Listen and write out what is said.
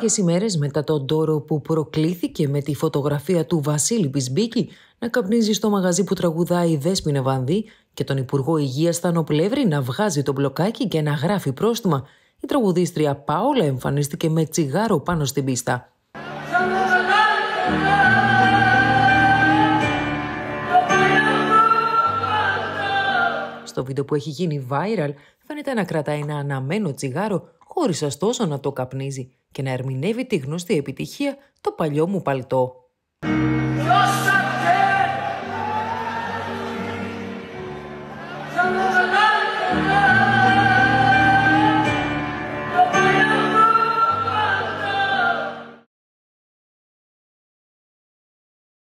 Κάποιες ημέρες μετά τον τόρο που προκλήθηκε με τη φωτογραφία του Βασίλη Πισμπίκη να καπνίζει στο μαγαζί που τραγουδάει η Δέσποινα Βανδύ και τον Υπουργό Υγείας Στανοπλεύρη να βγάζει το μπλοκάκι και να γράφει πρόστιμα, η τραγουδίστρια Πάολα εμφανίστηκε με τσιγάρο πάνω στην πίστα. Στο βίντεο που έχει γίνει viral φαίνεται να κρατάει ένα αναμένο τσιγάρο χωρίς ωστόσο να το καπνίζει και να ερμηνεύει τη γνωστή επιτυχία «Το παλιό μου παλτό».